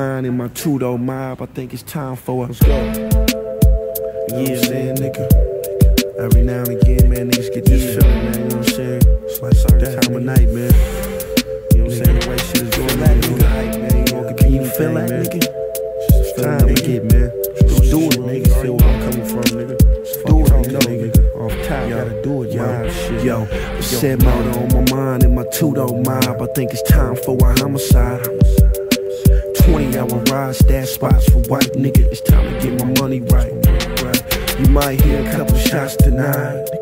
mind and my two door mob. I think it's time for us. Go. You know what I'm saying, nigga? Every now and again, man, niggas get this feeling, man. You know what I'm saying? It's like certain time of night, man. You know what I'm saying? The way shit is going, man. You man. You know, can you feel that, nigga? It's time to get, man. Just do it, nigga. Feel where I'm coming from, nigga. Do it, you nigga. Off top, gotta do it, yo. Yo, I said murder on my mind and my two door mob. I think it's time for a homicide. 20 hour ride, stash spots for white nigga. It's time to get my money right. You might hear a couple shots tonight.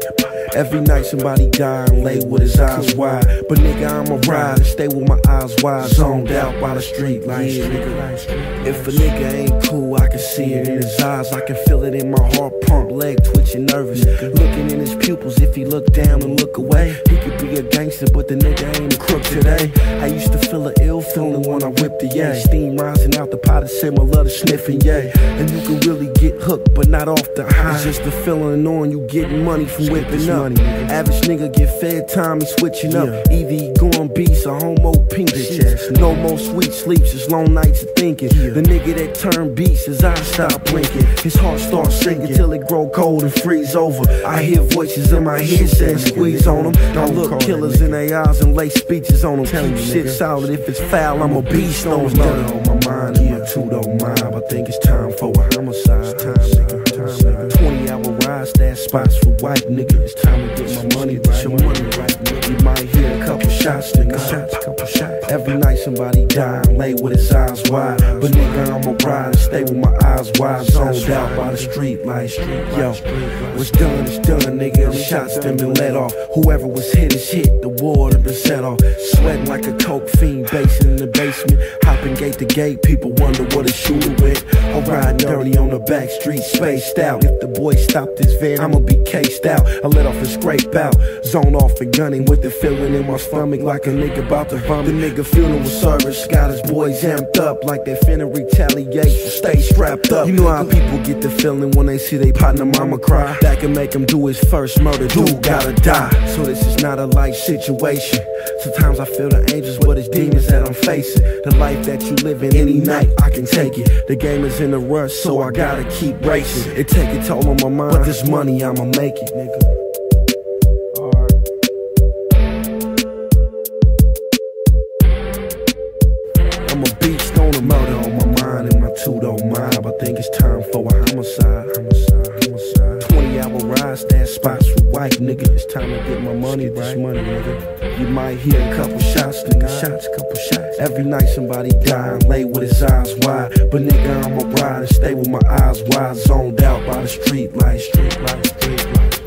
Every night somebody dying, lay with his eyes wide. But nigga, I'm a ride and stay with my eyes wide, zoned out by the street lights. nigga. If a nigga ain't cool, I can see it in his eyes. I can feel it in my heart pump, leg twitching nervous. Looking in his pupils, if he look down and look away, he could be a gangster, but the nigga ain't a crook today. I used to feel a ill feeling when I whipped the yay. Steam rising out the pot is similar to sniffing yay. And you can really get hooked, but not off the high. It's just the feeling on you getting money from whipping up. Average nigga get fed time, he switching up. Either he going beast or homo pink. No more sweet sleeps, it's long nights of thinking. The nigga that turn beast, his eyes stop blinking. His heart starts sinking till it grow cold and freeze over. I hear voices in my head saying squeeze on them. I look killers in their eyes and lay speeches on them. Keep shit solid, if it's foul, I'm a beast on them. On my mind and my two mob. I think it's time for a homicide. Time, nigga. Time, nigga. 20 hour ride, stash spots for white nigga. Shots, couple shots. Every night somebody dying, lay with his eyes wide. But nigga, I'ma ride and stay with my eyes wide, zoned out by the street lights. Yo, what's done is done, nigga. The shots done been let off. Whoever was hit is hit. The war done been set off. Sweating like a coke fiend, basing in the basement. Hopping gate to gate, people wonder what a shooter with. I'm riding dirty on the back street, spaced out. If the boy stop this van, I'ma be cased out. I let off and scrape out, zone off and gunning with the feeling in my stomach like a nigga about to vomit. The nigga funeral service got his boys amped up like they finna retaliate. Stay strapped up. You know how people get the feeling when they see they partner mama cry. That can make him do his first murder. Dude gotta die. So this is not a light situation. Sometimes I feel the angels, but it's demons that I'm facing. The life that you live in any night, I can take it. The game is in a rush, so I gotta keep racing. It take a toll on my mind, but this money I'ma make it, nigga. I think it's time for a homicide. homicide, homicide. 20 hour ride, stash spots for white nigga. It's time to get my money, this money, nigga. You might hear a couple shots, nigga. Shots, couple shots. Every night somebody dying, lay with his eyes wide. But nigga, I'm a ride and stay with my eyes wide, zoned out by the street lights, street lights, street lights.